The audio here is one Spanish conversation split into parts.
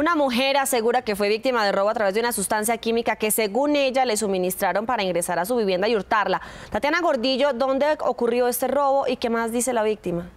Una mujer asegura que fue víctima de robo a través de una sustancia química que según ella le suministraron para ingresar a su vivienda y hurtarla. Tatiana Gordillo, ¿dónde ocurrió este robo y qué más dice la víctima?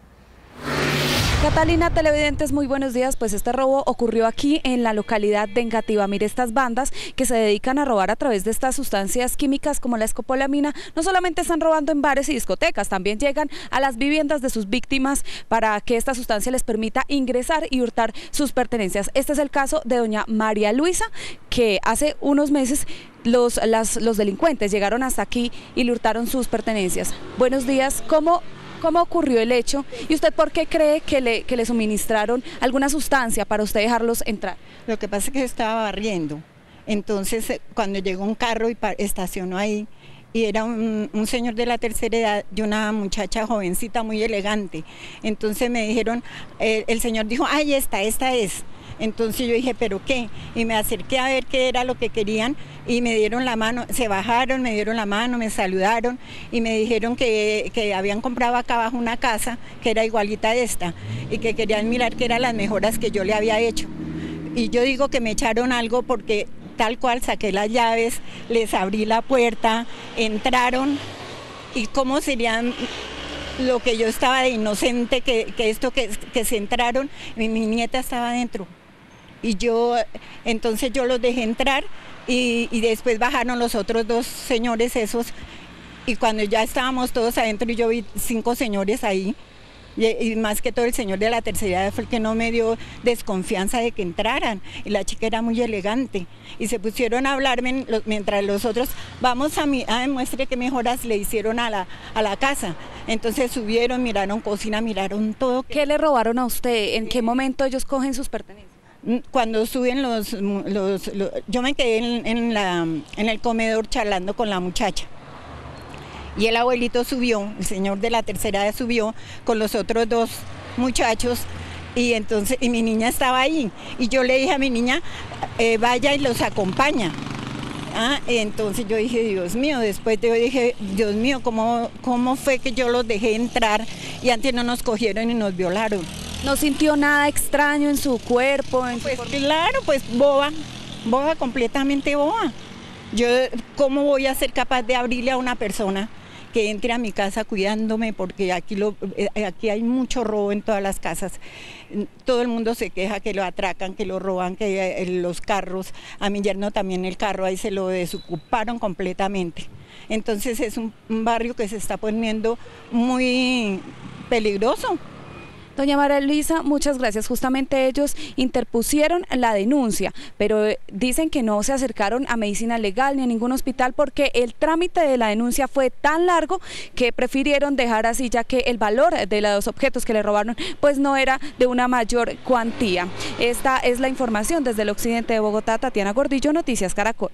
Catalina Televidentes, muy buenos días. Pues este robo ocurrió aquí en la localidad de Engativá. Mire, estas bandas que se dedican a robar a través de estas sustancias químicas como la escopolamina, no solamente están robando en bares y discotecas, también llegan a las viviendas de sus víctimas para que esta sustancia les permita ingresar y hurtar sus pertenencias. Este es el caso de doña María Luisa, que hace unos meses los, los delincuentes llegaron hasta aquí y le hurtaron sus pertenencias. Buenos días, ¿cómo cómo ocurrió el hecho y usted por qué cree que le, que suministraron alguna sustancia para usted dejarlos entrar. Lo que pasa es que estaba barriendo, entonces eh, cuando llegó un carro y estacionó ahí, y era un, señor de la tercera edad y una muchacha jovencita muy elegante. Entonces me dijeron, eh, el señor dijo, ay, esta, esta es. Entonces yo dije, ¿pero qué? Y me acerqué a ver qué era lo que querían y me dieron la mano, se bajaron, me dieron la mano, me saludaron y me dijeron que, habían comprado acá abajo una casa que era igualita a esta y que querían mirar que eran las mejoras que yo le había hecho. Y yo digo que me echaron algo porque tal cual saqué las llaves, les abrí la puerta, entraron y cómo serían lo que yo estaba de inocente, que, esto que, que se entraron, mi, mi nieta estaba adentro y yo, entonces yo los dejé entrar y, después bajaron los otros dos señores esos y cuando ya estábamos todos adentro y yo vi cinco señores ahí, y, más que todo el señor de la tercera edad fue el que no me dio desconfianza de que entraran. Y la chica era muy elegante. Y se pusieron a hablarme mientras los otros, vamos a, mi, a demuestre qué mejoras le hicieron a la, a la casa. Entonces subieron, miraron cocina, miraron todo. ¿Qué le robaron a usted? ¿En qué momento ellos cogen sus pertenencias? Cuando suben los, los, yo me quedé en, la, en el comedor charlando con la muchacha. Y el abuelito subió, el señor de la tercera subió con los otros dos muchachos y entonces y mi niña estaba ahí. Y yo le dije a mi niña eh, vaya y los acompaña. Ah, entonces yo dije Dios mío después yo dije Dios mío cómo cómo fue que yo los dejé entrar y antes no nos cogieron y nos violaron ¿No sintió nada extraño en su cuerpo? pues claro, pues boba, boba, completamente boba. Yo, ¿cómo voy a ser capaz de abrirle a una persona que entre a mi casa cuidándome? Porque aquí, lo, eh, aquí hay mucho robo en todas las casas. Todo el mundo se queja que lo atracan, que lo roban, que eh, los carros, a mi yerno también el carro ahí se lo desocuparon completamente. Entonces es un barrio que se está poniendo muy peligroso. Doña María Luisa, muchas gracias. Justamente ellos interpusieron la denuncia, pero eh, dicen que no se acercaron a medicina legal ni a ningún hospital porque el trámite de la denuncia fue tan largo que prefirieron dejar así ya que el valor de los objetos que le robaron pues no era de una mayor cuantía. Esta es la información desde el occidente de Bogotá. Tatiana Gordillo, Noticias Caracol.